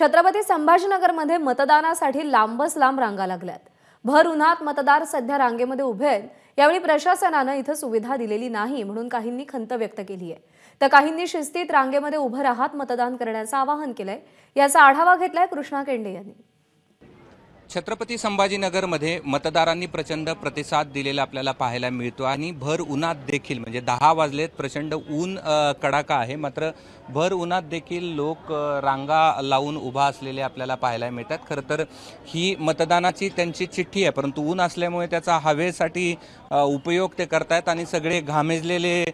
छत्रपती संभाजीनगरमध्ये मतदानासाठी लांबच लांब रांगा लागल्यात. भर उन्हात मतदार सध्या रांगेमध्ये उभे आहेत. यावेळी प्रशासनानं इथं सुविधा दिलेली नाही म्हणून काहींनी खंत व्यक्त केली आहे. तर काहींनी शिस्तीत रांगेमध्ये उभं राहत मतदान करण्याचं आवाहन केलंय. याचा आढावा घेतलाय कृष्णा केंडे यांनी. छत्रपती संभाजीनगरमध्ये मतदारांनी प्रचंड प्रतिसाद दिलेला आपल्याला पाहायला मिळतो आणि भर उन्हात देखील म्हणजे दहा वाजलेत प्रचंड ऊन कडाका आहे. मात्र भर उन्हात देखील लोक रांगा लावून उभा असलेले आपल्याला पाहायला मिळतात. खरं तर ही मतदानाची त्यांची चिठ्ठी आहे परंतु ऊन असल्यामुळे त्याचा हवेसाठी उपयोग ते करतायत आणि सगळे घामेजलेले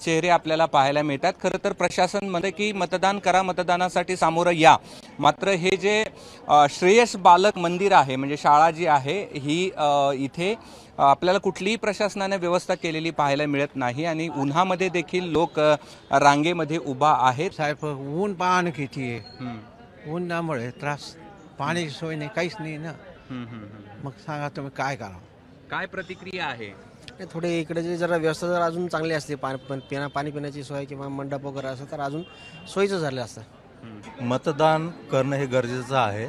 चेहरे आपल्याला पाहायला मिळतात. खरं तर प्रशासन म्हणते की मतदान करा मतदानासाठी सामोरं या. मात्र हे जे श्रेयस बालक मंदिर आहे म्हणजे शाळा जी आहे ही इथे आपल्याला कुठलीही प्रशासनाने व्यवस्था केलेली पाहायला मिळत नाही आणि उन्हामध्ये देखील लोक रांगेमध्ये उभा आहेत. साहेब ऊन पाहणं किती आहे? हम्म, उन्हामुळे त्रास पाण्याची सोय नाही काहीच नाही ना. मग सांगा तुम्ही काय करावं? काय प्रतिक्रिया आहे? थोडे इकडे जे जरा व्यवस्था जर अजून चांगली असते पाणी पण पिण्या पाणी पिण्याची सोय किंवा मंडप वगैरे असं तर अजून सोयीचं झालं असतं. मतदान करणं हे गरजेचं आहे.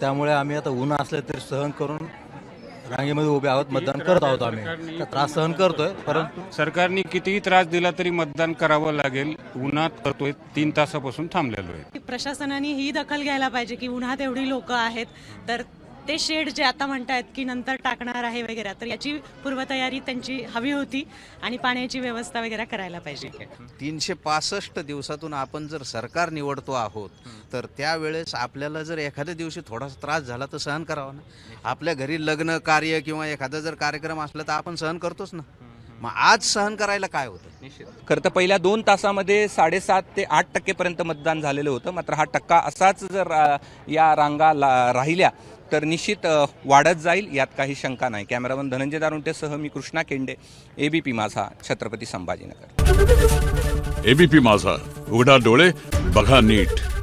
त्यामुळे आम्ही आता ऊन असले तरी सहन करून रांगेमध्ये उभे आहोत मतदान करत आहोत आम्ही. तर त्रास सहन करतोय परंतु सरकारने कितीही त्रास दिला तरी मतदान करावं लागेल. उन्हात करतोय तीन तासापासून थांबलेलो आहे. प्रशासनाने ही दखल घ्यायला पाहिजे की उन्हात एवढी लोक आहेत तर ते शेड जे आता म्हणतायत की नंतर टाकणार आहे वगैरे तर याची पूर्वतयारी त्यांची हवी होती आणि पाण्याची व्यवस्था वगैरे करायला पाहिजे. तीनशे पासष्ट दिवसातून आपण जर सरकार निवडतो आहोत तर त्यावेळेस आपल्याला जर एखाद्या दिवशी थोडासा त्रास झाला तर सहन करावा ना. आपल्या घरी लग्न कार्य किंवा एखादा जर कार्यक्रम असला तर आपण सहन करतोच ना. मग आज सहन करायला काय होतं? खरं तर पहिल्या दोन तासामध्ये साडेसात ते आठ टक्केपर्यंत मतदान झालेलं होतं. मात्र हा टक्का असाच जर या रांगा ला- राहिल्या तर निश्चित वाढत जाईल यात काही शंका नाही. कॅमेरामन धनंजय दारुंटेसह मी कृष्णा केंडे एबीपी माझा छत्रपती संभाजीनगर. एबीपी माझा उघडा डोळे बघा नीट.